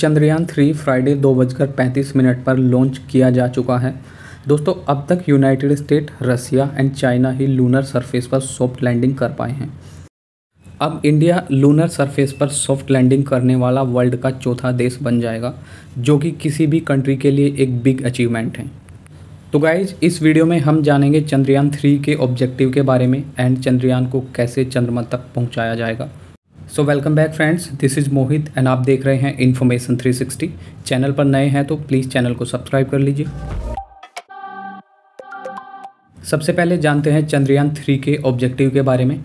Chandrayaan three Friday दो बजकर पैंतीस मिनट पर लॉन्च किया जा चुका है। दोस्तों, अब तक United State, Russia and China he lunar surface पर सॉफ्ट लैंडिंग कर पाए हैं। अब इंडिया लूनर सरफेस पर सॉफ्ट लैंडिंग करने वाला वर्ल्ड का चौथा देश बन जाएगा, जो कि किसी भी कंट्री के लिए एक बिग अचीवमेंट है। तो गाइज़ इस वीडियो में हम जानेंगे चंद्रयान थ्री के ऑब्जेक्टिव के बारे में एंड चंद्रयान को कैसे चंद्रमा तक पहुँचाया जाएगा। So welcome back friends this is Mohit and आप देख रहे हैं इन्फॉर्मेशन 360 चैनल पर नए हैं तो प्लीज़ चैनल को सब्सक्राइब कर लीजिए। सबसे पहले जानते हैं चंद्रयान थ्री के ऑब्जेक्टिव के बारे में।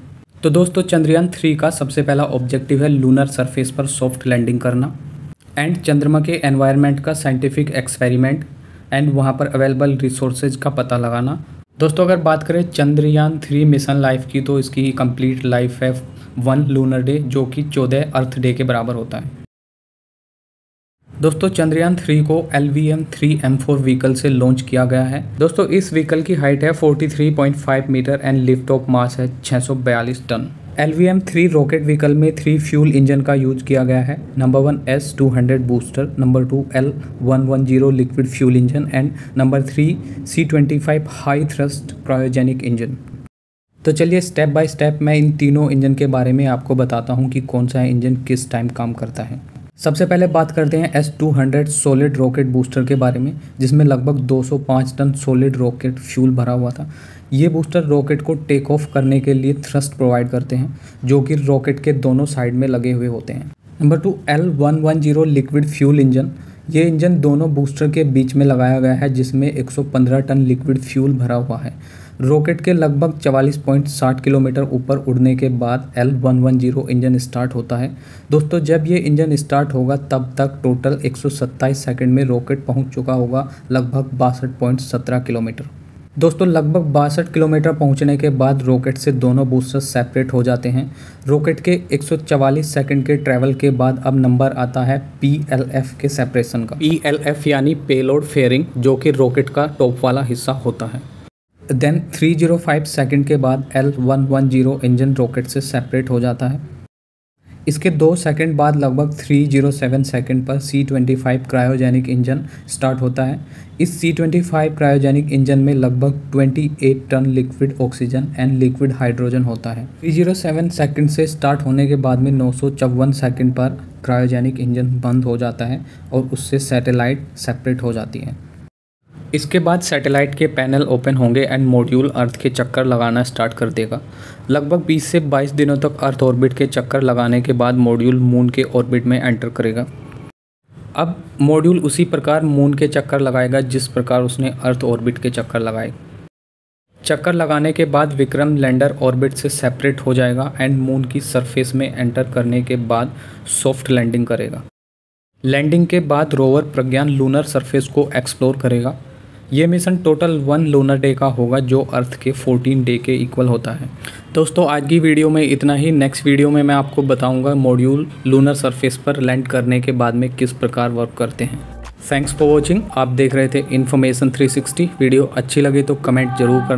तो दोस्तों, चंद्रयान थ्री का सबसे पहला ऑब्जेक्टिव है लूनर सरफेस पर सॉफ्ट लैंडिंग करना। एंड चंद्रमा के एनवायरनमेंट का साइंटिफिक एक्सपेरिमेंट एंड वहाँ पर अवेलेबल रिसोर्सेज का पता लगाना। दोस्तों, अगर बात करें चंद्रयान थ्री मिशन लाइफ की तो इसकी कंप्लीट लाइफ है वन लूनर डे, जो कि चौदह अर्थ डे के बराबर होता है। दोस्तों, चंद्रयान थ्री को L V M three M four vehicle से लॉन्च किया गया है। दोस्तों, इस व्हीकल की हाइट है forty three point five metre and lift off mass है छः सौ बयालीस ton. L V M three rocket vehicle में थ्री फ्यूल इंजन का यूज़ किया गया है। Number one S two hundred booster, number two L one one zero liquid fuel engine, and number three C twenty five high thrust cryogenic engine. तो चलिए step by step मैं इन तीनों engine के बारे में आपको बताता हूँ कि कौन सा इंजन किस टाइम काम करता है। सबसे पहले बात करते हैं S two hundred solid rocket booster के बारे में, जिसमें लगभग 205 टन सोलिड रॉकेट फ्यूल भरा हुआ था। ये बूस्टर रॉकेट को टेक ऑफ़ करने के लिए थ्रस्ट प्रोवाइड करते हैं, जो कि रॉकेट के दोनों साइड में लगे हुए होते हैं। Number two L one one zero liquid fuel engine ये इंजन दोनों बूस्टर के बीच में लगाया गया है, जिसमें 115 टन लिक्विड फ्यूल भरा हुआ है। रॉकेट के लगभग 44.60 किलोमीटर ऊपर उड़ने के बाद L one one zero engine start होता है। दोस्तों, जब ये इंजन स्टार्ट होगा, तब तक टोटल 127 सेकंड में रॉकेट पहुँच चुका होगा, लगभग बासठ किलोमीटर। दोस्तों, लगभग बासठ किलोमीटर पहुँचने के बाद रॉकेट से दोनों बूस्टर सेपरेट हो जाते हैं। रॉकेट के 144 सेकंड के ट्रैवल के बाद अब नंबर आता है पी एल एफ़ के सेपरेशन का। पी एल एफ़ यानी पेलोड फेयरिंग जो कि रॉकेट का टॉप वाला हिस्सा होता है। देन 305 सेकंड के बाद L one one zero engine rocket से सेपरेट हो जाता है। इसके दो सेकंड बाद लगभग 307 सेकंड पर C25 क्रायोजेनिक इंजन स्टार्ट होता है। इस C25 क्रायोजेनिक इंजन में लगभग 28 ton liquid oxygen and liquid hydrogen होता है। 307 सेकंड से स्टार्ट होने के बाद में नौ सेकंड पर क्रायोजेनिक इंजन बंद हो जाता है और उससे सैटेलाइट सेपरेट हो जाती है। इसके बाद सैटेलाइट के पैनल ओपन होंगे एंड मॉड्यूल अर्थ के चक्कर लगाना स्टार्ट कर देगा। लगभग 20 से 22 दिनों तक अर्थ ऑर्बिट के चक्कर लगाने के बाद मॉड्यूल मून के ऑर्बिट में एंटर करेगा। अब मॉड्यूल उसी प्रकार मून के चक्कर लगाएगा जिस प्रकार उसने अर्थ ऑर्बिट के चक्कर लगाए। चक्कर लगाने के बाद विक्रम लैंडर ऑर्बिट से सेपरेट हो जाएगा एंड मून की सरफेस में एंटर करने के बाद सॉफ्ट लैंडिंग करेगा। लैंडिंग के बाद रोवर प्रज्ञान लूनर सरफेस को एक्सप्लोर करेगा। ये mission total one lunar day का होगा, जो अर्थ के 14 डे के इक्वल होता है। दोस्तों, आज की वीडियो में इतना ही। नेक्स्ट वीडियो में मैं आपको बताऊँगा मॉड्यूल लूनर सरफेस पर लैंड करने के बाद में किस प्रकार वर्क करते हैं। थैंक्स फॉर वॉचिंग आप देख रहे थे इन्फॉर्मेशन 360 वीडियो अच्छी लगे तो कमेंट ज़रूर कर